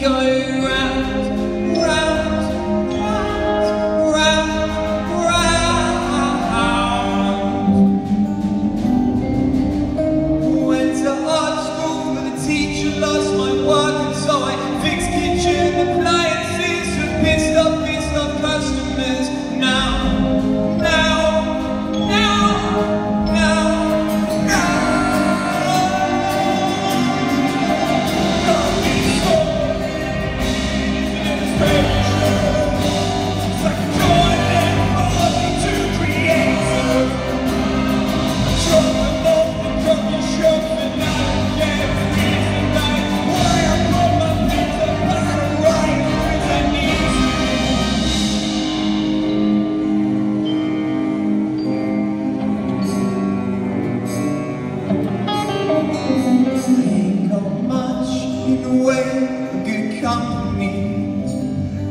goes. away, good company.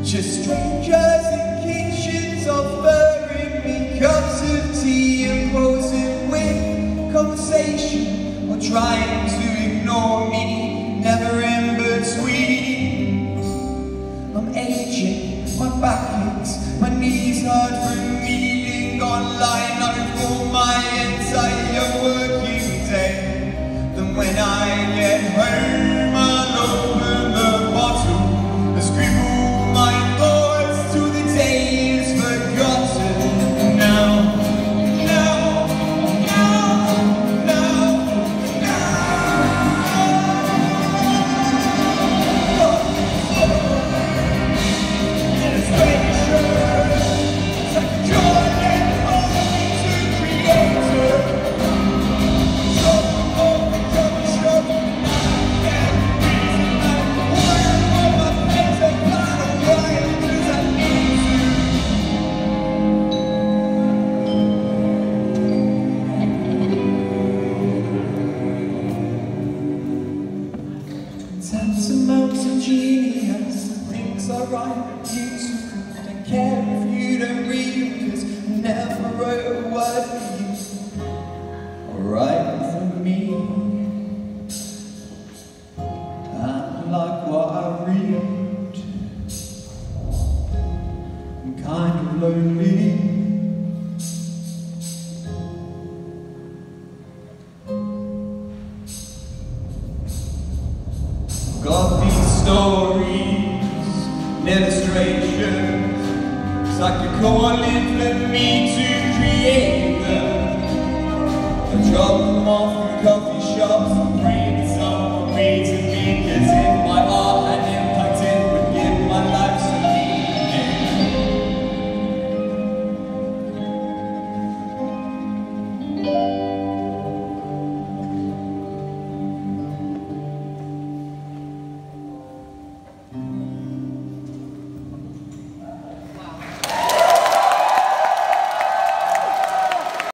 Just strangers in kitchens offering me cups of tea, imposing with conversation or trying to ignore me. Never in between. I'm aging, my back aches, my knees hurt from kneeling on line. Tantamounts of genius, things are right, beautiful. Don't care if you don't read, cause I never wrote a word for you. Alright for me. I like what I read. I'm kind of lonely. These stories, and illustrations. It's like a calling for me to create them. I drop them off in coffee shops